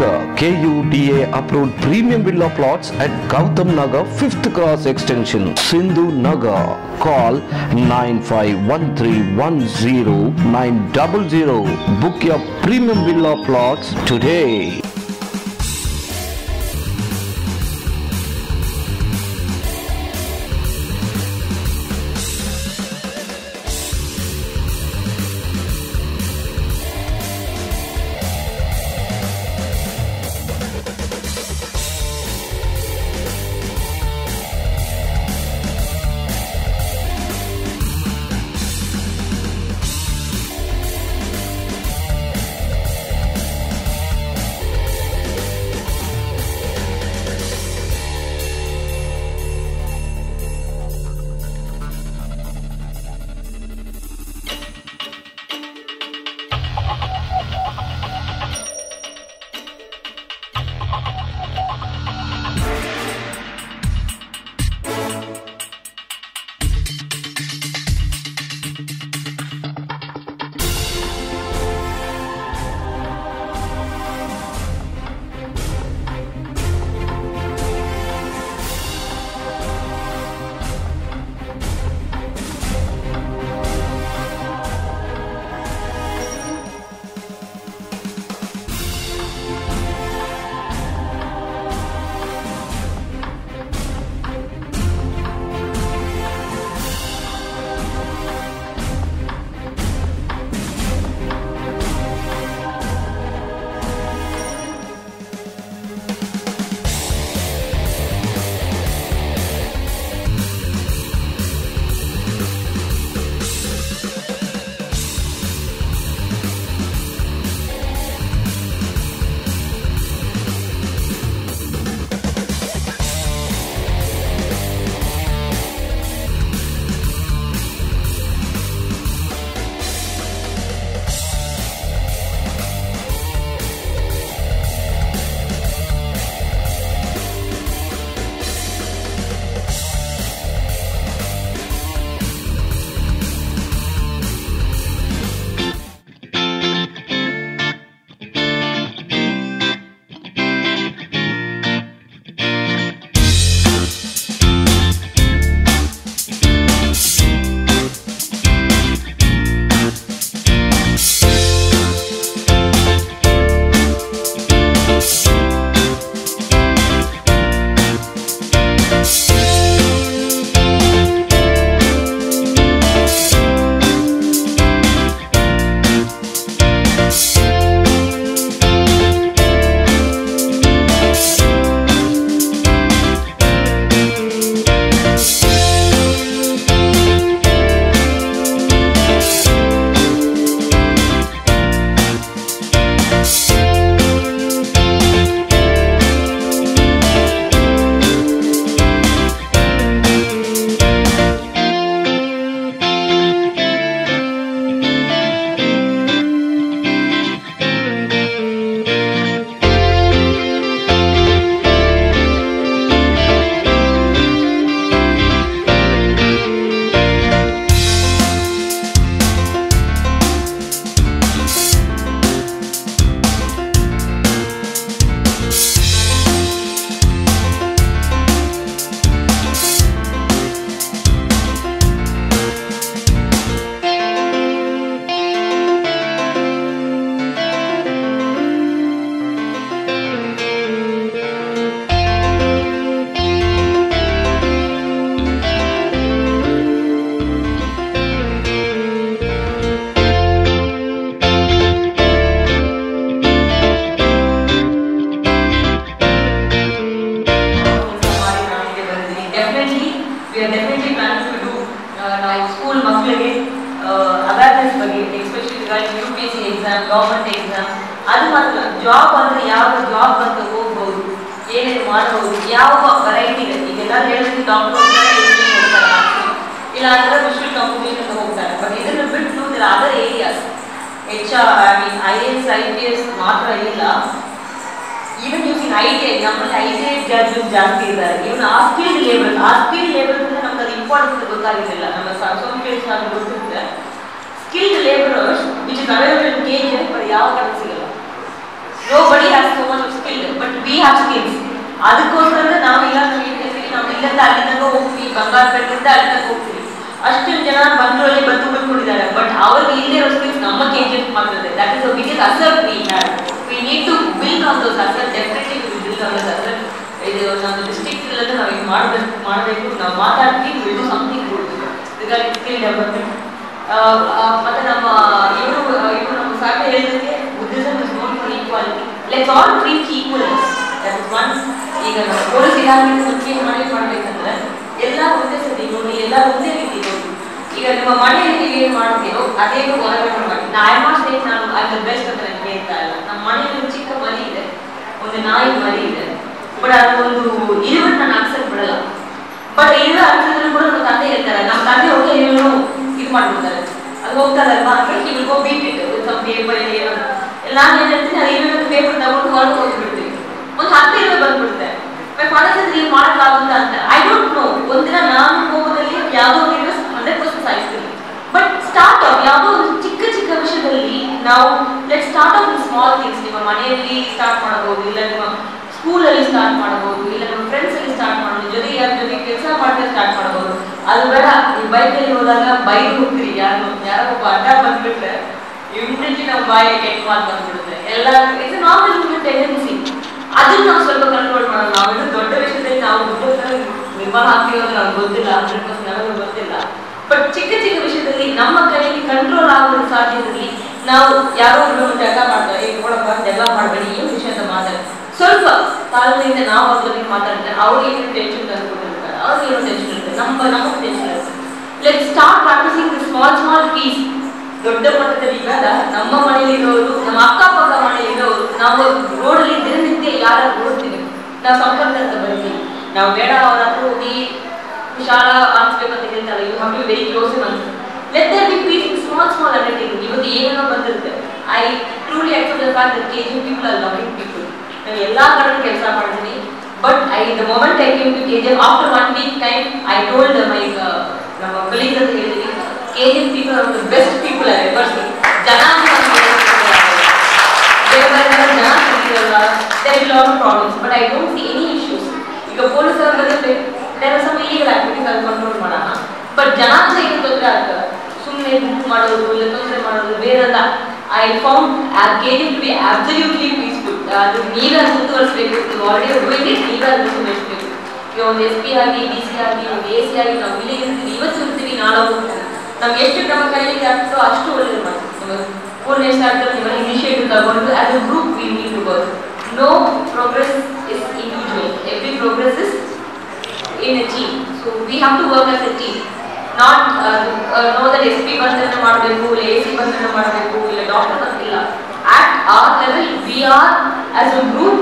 Nagar, KUDA approved premium villa plots at Gautam Nagar 5th Cross Extension, Sindhu Nagar. Call 9513100900. Book your premium villa plots today. ಅದು ಮಾತ್ರ job ಅಂದ್ರೆ ಯಾವ job ಅಂತ ಹೋಗ್ಬೋದು ಏನೇನು ಮಾಡಬಹುದು ಯಾವ ವೆರೈಟಿ ಇದೆ ಈಗೆಲ್ಲ ಹೇಳಿದ್ರೆ ಡಾಕ್ಟರ್ ಹೋಗ್ತಾರೆ engineer ಹೋಗ್ತಾರೆ maximum. ಇಲ್ಲ ಅಂದ್ರೆ ವಿಶ್ವಲ್ ಕಾಂಪಿಟೇಷನ್ ಹೋಗ್ತಾರೆ ಬಟ್ ಇದನ್ನು ಬಿಟ್ಟು other areas H I mean I S I P S ಮಾತ್ರ ಇಲ್ಲ even using I T I ನಮ್ಮಲ್ಲಿ ಐ ಟಿ ಐ ಗ್ರಾಜುಯೇಟ್ ಜಾಸ್ತಿ ಇದ್ದಾರೆ even a skilled labour a skilled labour ಅಂದ್ರೆ ನಮ್ಗೆ ಅದು ಇಂಪಾರ್ಟೆನ್ಸ್ ಗೊತ್ತಾಗಿರಲಿಲ್ಲ ನಮ್ಮ ಅಸೋಸಿಯೇಷನ್ ಅದು ಗೊತ್ತಿರುತ್ತೆ skilled labourers which is available in K G but ಯಾವ ಕಡೆ ಸಿಗಲ್ಲ no has so much skill but we have skills ಅದಕ್ಕೋಸ್ಕರ ನಾವು ಇಲ್ಲ ನಾವು ಇಲ್ಲಿಂದ ಅಲ್ಲಿ ತನಕ ಹೋಗ್ತೀವಿ ಬಂಗಾರಪೇಟೆಯಿಂದ ಅಲ್ಲಿ ತನಕ ಹೋಗ್ತೀವಿ. ಅಷ್ಟು ಜನ ಬಂದ್ರಲ್ಲಿ ಬಂದು ಬಂದ್ಕೊಂಡಿದ್ದಾರೆ ಬಟ್ ಅವ್ರಿಗೆ ಇಲ್ಲದೆ ಇರೋ ಸ್ಕಿಲ್ಸ್ ನಮ್ಮ ಎಫ್ ಮಾಡ್ತದೆ that is biggest asset we have we need to build on those asset definitely we build on those asset ಇದು ನಮ್ಮ ಡಿಸ್ಟ್ರಿಕ್ಟ್ ಇಲ್ಲದೆ ನಾವು ಇದು ಮಾಡಬೇಕು ಮಾಡಬೇಕು. ನಾವು ಮಾತಾಡ್ತೀವಿ do something good regarding skill development ಮತ್ತೆ ನಮ್ಮ, ಇವರು ಇವರು ನಮ್ಮ ಸಾಕು ಹೇಳಿದಂಗೆ Buddhism equality let's all treat equal that is one ಈಗ ನಾವು ಪೊಲೀಸ್ ಇಲಾಖೆ ಮುಂಚೆ ಮನೆ ಮಾಡಬೇಕಂದ್ರೆ ಎಲ್ಲ ಒಂದೇ ಸತಿ ನೋಡಿ ಎಲ್ಲ ಒಂದೇ ರೀತಿ ನೋಡಿ ಈಗ ನಿಮ್ಮ ಮನೆಯಲ್ಲಿ ನೀವು ಏನು ಮಾಡ್ತೀರೋ ಅದೇ ಹೊರಗಡೆ ಮಾಡಿ ನಾ ಐ ನಾಟ್ ಸೇಟ್ ನಾನು ಅದು ಬೆಸ್ಟ್ ಅಂತ ನನಗೆ ಹೇಳ್ತಾ ಇಲ್ಲ ನಮ್ಮ ಮನೆಯಲ್ಲಿ ಒಂದು ಚಿಕ್ಕ ಮರಿ ಇದೆ ಒಂದು ನಾಯಿ ಮರಿ ಇದೆ ಬಟ್ ಅದು ಒಂದು ಇರುವನ್ನು ನಾನು ಅಕ್ಸೆಪ್ಟ್ ಬಿಡಲ್ಲ ಬಟ್ ಇರುವ ಅಕ್ಸೆಪ್ಟ್ ಕೂಡ ನಮ್ಮ ತಂದೆ ಹೇಳ್ತಾರೆ ನಮ್ಮ ತಂದೆ ಹೋಗಿ ಏನು ಇದು ಮಾಡ್ಬಿಡ್ತಾರೆ ಅದು ಹೋಗ್ತಾರಲ್ವಾ ಅಂತ he will go beat it with some paper ಏನೋ ನಾನು ಏನು ಅದು ಇರುವ ಪೇಪರ್ ತಗೊಂಡು ಹೊರಗೆ ಹೋಗ್ಬಿಡ್ತೀವಿ ಒಂದು ಹತ್ತು ಇರುವೆ ಬಂದ್ಬಿಡುತ್ತೆ. ಬಟ್ ಫಾದರ್ ನೀವು ಮಾಡೋಕ್ಕಾಗುತ್ತಾ ಅಂತ. ಐ ಡೋಂಟ್ ನೋ ಒಂದಿನ ನಾನು ಕೋಪದಲ್ಲಿ ಯಾವುದೋ ಒಂದು ಇರುವೆ hundred percent but start off ಯಾವುದೋ ಒಂದು ಚಿಕ್ಕ ಚಿಕ್ಕ ವಿಷಯದಲ್ಲಿ ನಾವು let start off small things ನಿಮ್ಮ ಮನೆಯಲ್ಲಿ ಸ್ಟಾರ್ಟ್ ಮಾಡಬಹುದು, ಇಲ್ಲ ನಿಮ್ಮ ಸ್ಕೂಲಲ್ಲಿ ಸ್ಟಾರ್ಟ್ ಮಾಡಬಹುದು, ಇಲ್ಲ ನಿಮ್ಮ ಫ್ರೆಂಡ್ಸ್ ಅಲ್ಲಿ ಸ್ಟಾರ್ಟ್ ಮಾಡಬಹುದು ಜೊತೆ ಯಾರ ಜೊತೆ ಕೆಲಸ ಮಾಡ್ತಾ ಸ್ಟಾರ್ಟ್ ಮಾಡಬಹುದು. ಅದು ಬೇಡ ಬೈಕಲ್ಲಿ ಹೋದಾಗ ಬೈಕ್ ಹೋಗ್ತೀರಿ. ಯಾರು ಯಾರೋ ಒಬ್ಬ ಅಡ್ಡ ಬಂದ್ಬಿಟ್ರೆ ಇಮಿಡಿಯೇಟ್ಲಿ ನಾವು ಬಾಯಿಗೆ ಕೆಟ್ಟ ಮಾತು ಬಂದ್ಬಿಡುತ್ತೆ. ಎಲ್ಲ ಇಟ್ಸ್ ನಾರ್ಮಲ್ ಹ್ಯೂಮನ್ ಟೆಂಡೆನ್ಸಿ ಅದನ್ನ ನಾವು ಸ್ವಲ್ಪ ಕಂಟ್ರೋಲ್ ಮಾಡೋಣ. ನಾವು ದೊಡ್ಡ ವಿಷಯದಲ್ಲಿ ನಾವು ಆಗ್ತೀವಿ ಅಂದ್ರೆ ನಮ್ಗೆ ಗೊತ್ತಿಲ್ಲ. ಹಂಡ್ರೆಡ್ ಪರ್ಸೆಂಟ್ ನಮಗೆ ಗೊತ್ತಿಲ್ಲ. ಬಟ್ ಚಿಕ್ಕ ಚಿಕ್ಕ ವಿಷಯದಲ್ಲಿ ನಮ್ಮ ಕೈಯಲ್ಲಿ ಕಂಟ್ರೋಲ್ ಆಗುವ ಸಾಧ್ಯದಲ್ಲಿ ನಾವು ಯಾರೋ ಒಬ್ಬರು ಜಗ ಮಾಡ್ತಾರೆ. ಈಗ ನೋಡಪ್ಪ ಜಗ ಮಾಡಬೇಡಿ ಏನು ವಿಷಯ ಅಂತ ಮಾತಾಡಿ ಸ್ವಲ್ಪ ಕಾಲದಿಂದ ನಾವು ಅವ್ರ ಜೊತೆ ಮಾತಾಡ್ತಾರೆ. ಅವ್ರಿಗೆ ಏನು ಟೆನ್ಷನ್ ತಂದುಕೊಂಡಿರ್ತಾರೆ ಅವ್ರಿಗೆ ಏನು ಟೆನ್ಷನ್ ಇರುತ್ತೆ ನಮ್ಮ ನಮಗೆ ಟೆನ್ಷನ್ ಇರುತ್ತೆ. Let start practising small small peace ದೊಡ್ಡ ಮಟ್ಟದಲ್ಲಿ ನಮ್ಮ ಮನೆಯಲ್ಲಿರೋರು ನಮ್ಮ ಅಕ್ಕಪಕ್ಕ ಮನೆಯಲ್ಲಿರೋರು ನಾವು ರೋಡಲ್ಲಿ ದಿನನಿತ್ಯ ಯಾರು ನೋಡ್ತೀವಿ ನಾವು ಸಂಪರ್ಕ ಅಂತ ಬರ್ತೀವಿ ನಾವು ಬೇಡ ಅವರತ್ರ ಹೋಗಿ ಶಾಲಾ ಆರಿಸ್ಬೇಕಂತ ಹೇಳ್ತಾರೆ ಯು ಹ್ಯಾವ್ ವೆರಿ ಕ್ಲೋಸ್ ಅಂತ there be peace small small ಇವತ್ತು ಏನೇನೋ ಬಂದಿರುತ್ತೆ. I truly accept the fact that K G people are ನಾನು ಎಲ್ಲಾ ಕಡೆ ಕೆಲಸ ಮಾಡ್ತೀನಿ. But I the moment I came to K G after one week time I told my ನಮ್ಮ colleague ಅಂತ ಹೇಳಿದ್ದೀನಿ K G people are the best people are ever see ಜನ ಅಂತ ನಾನು ಹೇಳ್ತಿಲ್ಲ. ಬೇರೆ ಬೇರೆ ಕಡೆ ಜನ ಸಿಗ್ತಿರಲ್ಲ there will lot problems but I don't see any issues ಈಗ ಪೊಲೀಸರ ಬಗ್ಗೆ there are some illegal activities ಅದು ಕಂಟ್ರೋಲ್ ಮಾಡೋಣ ಬಟ್ ಜನ ಅಂತ ಏನು ತೊಂದರೆ ಆಗ್ತದೆ ಸುಮ್ಮನೆ ಬುಕ್ ಮಾಡೋದು ಇಲ್ಲ ತೊಂದರೆ ಮಾಡೋದು ಬೇರೆಲ್ಲ I found K G to be absolutely peaceful ಅದು ನೀರಲ್ಲಿ ಮುಂದುವರಿಸಬೇಕು ನೀವು ಆಲ್ರೆಡಿ ಡೂಯಿಂಗ್ ಇಟ್ ನೀರಲ್ಲಿ ಮುಂದುವರಿಸಬೇಕು ಈಗ ಒಂದು ಎಸ್ ಪಿ ಆಗಿ ಡಿ ಸಿ ಆಗಿ ಒಂದು ಎ ಸಿ ಆಗಿ ನಾವು ಇಲ್ಲಿ ಇರ್ತೀವಿ ಇವತ್ತು ಇರ್ತೀವಿ ನಾಳೆ ಹೋಗ್ತೀವಿ ನಮ್ಗೆ ಎಷ್ಟು ಕ್ರಮ ಕೈಯಲ್ಲಿ ಆಗ್ತದೋ ಅಷ್ಟು ಒಳ್ಳೇದು ಮಾಡ್ತೀವಿ ಫೋನ್ ಎಷ್ಟಾಗ್ತದೆ ನೀವೆಲ್ಲ ಇನಿಷಿಯೇಟಿವ್ ತಗೊಂಡು as a group we need to work no progress is individual every progress is in a team. So we have to work as a team. Not uh, uh, know that S P ಬಂಧನ ಮಾಡಬೇಕು ಇಲ್ಲ A C ಬಂಧನ ಮಾಡಬೇಕು ಇಲ್ಲ doctor ಬಂದಿಲ್ಲ at our level we are as a group